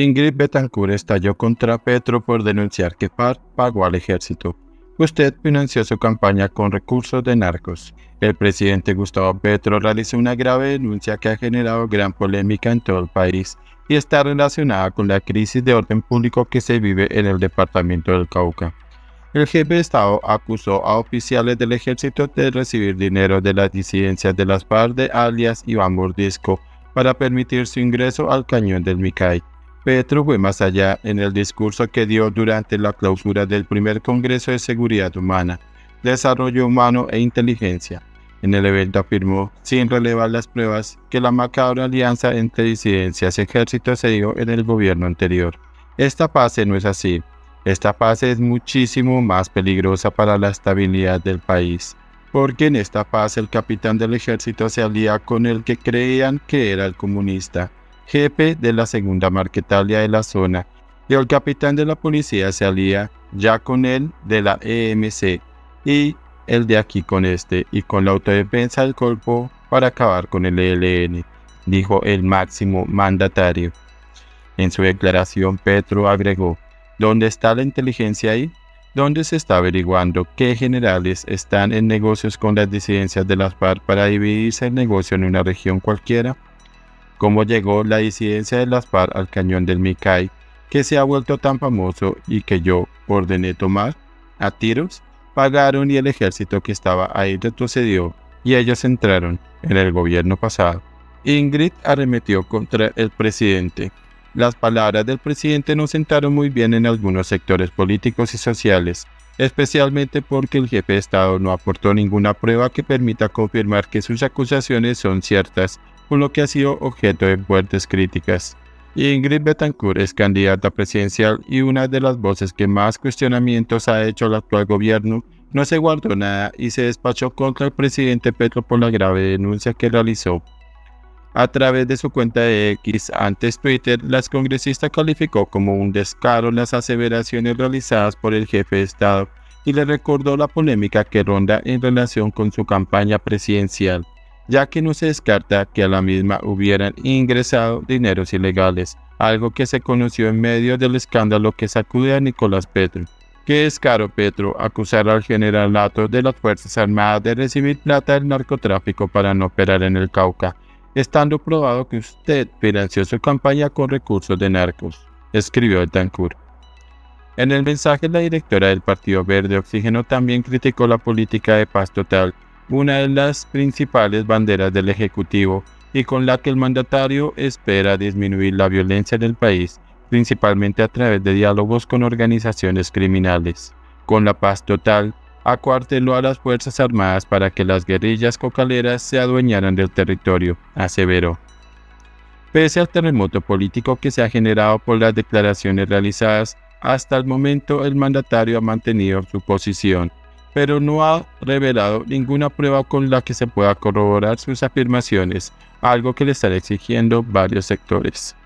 Ingrid Betancourt estalló contra Petro por denunciar que FARC pagó al ejército. Usted financió su campaña con recursos de narcos. El presidente Gustavo Petro realizó una grave denuncia que ha generado gran polémica en todo el país y está relacionada con la crisis de orden público que se vive en el departamento del Cauca. El jefe de Estado acusó a oficiales del ejército de recibir dinero de las disidencias de las FARC de alias Iván Mordisco para permitir su ingreso al cañón del Micay. Petro fue más allá en el discurso que dio durante la clausura del primer Congreso de Seguridad Humana, Desarrollo Humano e Inteligencia. En el evento afirmó, sin relevar las pruebas, que la macabra alianza entre disidencias y ejércitos se dio en el gobierno anterior. Esta fase no es así. Esta fase es muchísimo más peligrosa para la estabilidad del país, porque en esta fase el capitán del ejército se alía con el que creían que era el comunista jefe de la segunda marquetalia de la zona, y el capitán de la policía se alía ya con él de la EMC y el de aquí con este y con la autodefensa del cuerpo para acabar con el ELN, dijo el máximo mandatario. En su declaración, Petro agregó, ¿dónde está la inteligencia ahí? ¿Dónde se está averiguando qué generales están en negocios con las disidencias de las FARC para dividirse el negocio en una región cualquiera? Cómo llegó la disidencia de las FARC al cañón del Micay, que se ha vuelto tan famoso y que yo ordené tomar a tiros, pagaron y el ejército que estaba ahí retrocedió y ellos entraron en el gobierno pasado. Ingrid arremetió contra el presidente. Las palabras del presidente no sentaron muy bien en algunos sectores políticos y sociales, especialmente porque el jefe de Estado no aportó ninguna prueba que permita confirmar que sus acusaciones son ciertas con lo que ha sido objeto de fuertes críticas. Ingrid Betancourt es candidata presidencial y una de las voces que más cuestionamientos ha hecho el actual gobierno no se guardó nada y se despachó contra el presidente Petro por la grave denuncia que realizó. A través de su cuenta de X, antes Twitter, la congresista calificó como un descaro las aseveraciones realizadas por el jefe de Estado y le recordó la polémica que ronda en relación con su campaña presidencial ya que no se descarta que a la misma hubieran ingresado dineros ilegales, algo que se conoció en medio del escándalo que sacude a Nicolás Petro. Que es caro Petro acusar al general Lato de las Fuerzas Armadas de recibir plata del narcotráfico para no operar en el Cauca, estando probado que usted financió su campaña con recursos de narcos, escribió Tancur. En el mensaje, la directora del Partido Verde Oxígeno también criticó la política de paz total una de las principales banderas del Ejecutivo y con la que el mandatario espera disminuir la violencia en el país, principalmente a través de diálogos con organizaciones criminales. Con la paz total, acuarteló a las Fuerzas Armadas para que las guerrillas cocaleras se adueñaran del territorio, aseveró. Pese al terremoto político que se ha generado por las declaraciones realizadas, hasta el momento el mandatario ha mantenido su posición pero no ha revelado ninguna prueba con la que se pueda corroborar sus afirmaciones, algo que le están exigiendo varios sectores.